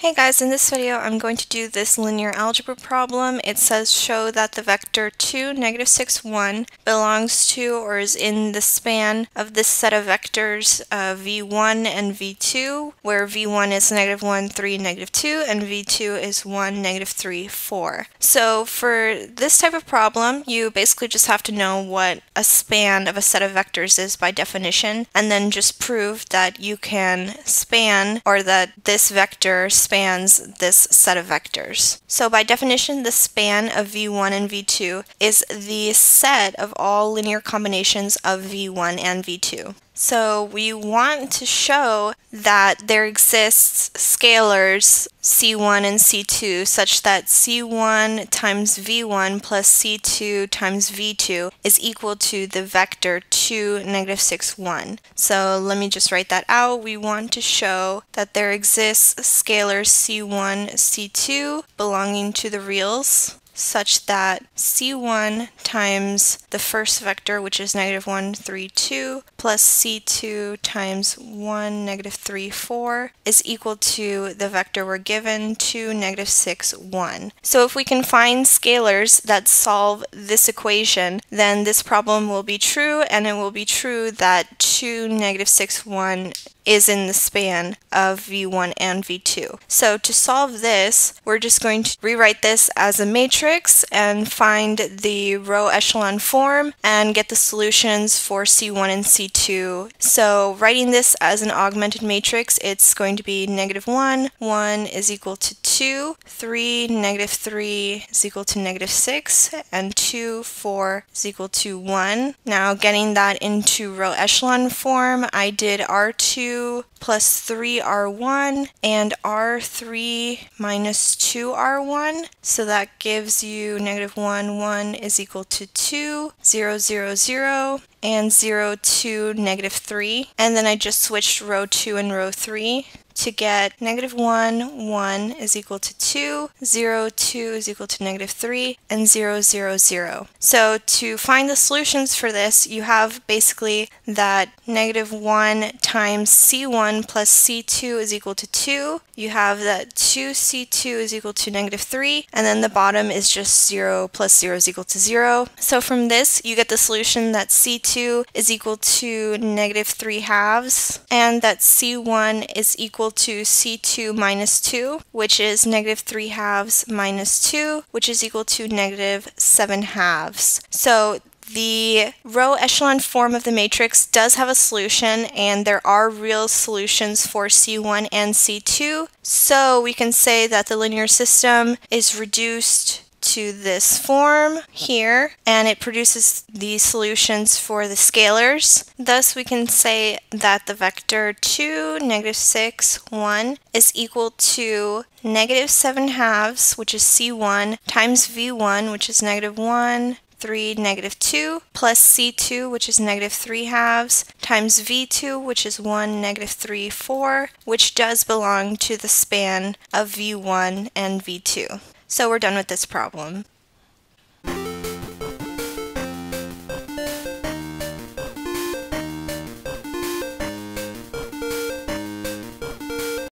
Hey guys, in this video I'm going to do this linear algebra problem. It says show that the vector 2, negative 6, 1 belongs to or is in the span of this set of vectors uh, v1 and v2, where v1 is negative 1, 3, negative 2, and v2 is 1, negative 3, 4. So for this type of problem, you basically just have to know what a span of a set of vectors is by definition, and then just prove that you can span, or that this vector spans this set of vectors. So by definition, the span of v1 and v2 is the set of all linear combinations of v1 and v2. So we want to show that there exists scalars c1 and c2 such that c1 times v1 plus c2 times v2 is equal to the vector 2, negative 6, 1. So let me just write that out. We want to show that there exists scalars c1, c2 belonging to the reals such that c1 times the first vector, which is negative 1, 3, 2, plus c2 times 1, negative 3, 4, is equal to the vector we're given, 2, negative 6, 1. So if we can find scalars that solve this equation, then this problem will be true, and it will be true that 2, negative 6, 1 is in the span of v1 and v2. So to solve this, we're just going to rewrite this as a matrix and find the row echelon form and get the solutions for c1 and c2. So writing this as an augmented matrix, it's going to be negative 1, 1 is equal to 2, 3, negative 3 is equal to negative 6, and 2, 4 is equal to 1. Now getting that into row echelon form, I did R2 plus 3r1 and r3 minus 2r1. So that gives you negative 1, 1 is equal to 2, 0, 0, 0, and 0, 2, negative 3. And then I just switched row 2 and row 3 to get negative 1, 1 is equal to 2, 0, 2 is equal to negative 3, and 0, 0, 0. So to find the solutions for this, you have basically that negative 1 times c1 plus c2 is equal to 2. You have that 2c2 is equal to negative 3, and then the bottom is just 0 plus 0 is equal to 0. So from this, you get the solution that c2 is equal to negative 3 halves, and that c1 is equal equal to C2 minus 2, which is negative 3 halves minus 2, which is equal to negative 7 halves. So the row echelon form of the matrix does have a solution and there are real solutions for C1 and C2. So we can say that the linear system is reduced to this form here and it produces the solutions for the scalars. Thus we can say that the vector 2, negative 6, 1 is equal to negative 7 halves, which is c1, times v1, which is negative 1, 3, negative 2, plus c2, which is negative 3 halves, times v2, which is 1, negative 3, 4, which does belong to the span of v1 and v2. So we're done with this problem.